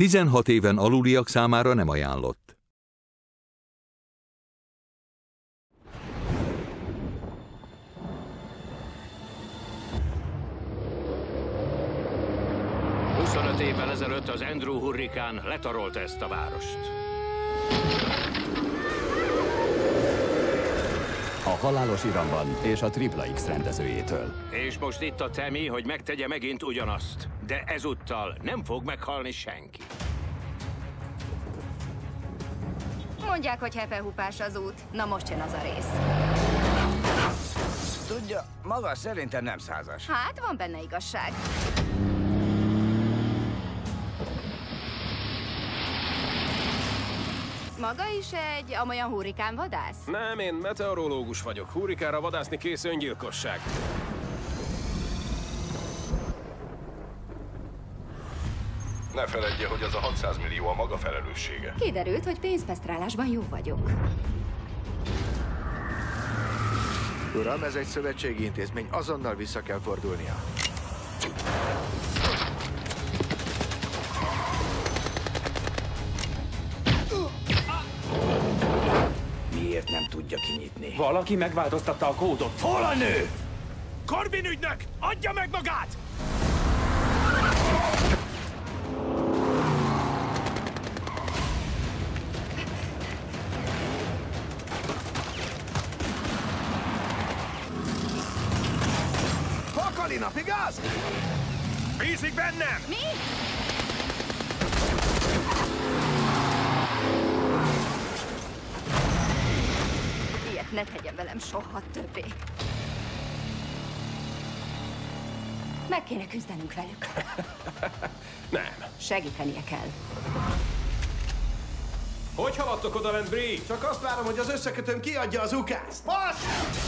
16 éven aluliak számára nem ajánlott. évvel ezelőtt az Andrew hurrikán letarolta ezt a várost. A halálos iramban és a Tripla X rendezőjétől. És most itt a Temi, hogy megtegye megint ugyanazt. De ezúttal nem fog meghalni senki. Mondják, hogy hepehupás az út. Na most jön az a rész. Tudja, maga szerintem nem százas. Hát, van benne igazság. Maga is egy amolyan hurrikán vadász? Nem, én meteorológus vagyok. Hurrikára vadászni kész öngyilkosság. Ne feledje, hogy az a 600 millió a maga felelőssége. Kiderült, hogy pénzpesztrálásban jó vagyok. Uram, ez egy szövetségi intézmény, azonnal vissza kell fordulnia. Miért nem tudja kinyitni? Valaki megváltoztatta a kódot. Hol a nő? Corbin ügynök! Adja meg magát! Pakalina, igaz? Bízik bennem! Mi? Ilyet ne tegyen velem soha többé. Meg kéne küzdenünk velük. Nem. Segítenie kell. Hogy haladtok oda lent, Brie? Csak azt várom, hogy az összekötőm kiadja az ukázt. Most!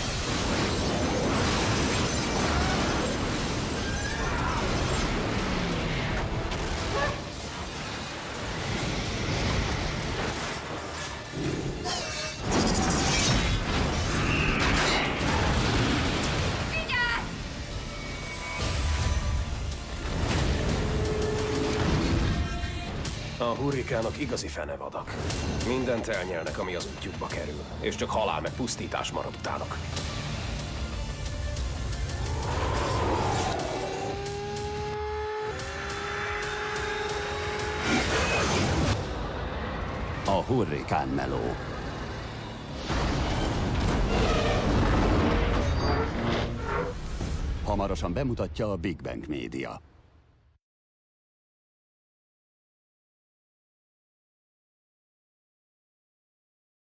A hurrikánok igazi fenevadak. Mindent elnyelnek, ami az útjukba kerül. És csak halál meg pusztítás marad utánok. A Hurrikán Meló. Hamarosan bemutatja a Big Bang Média.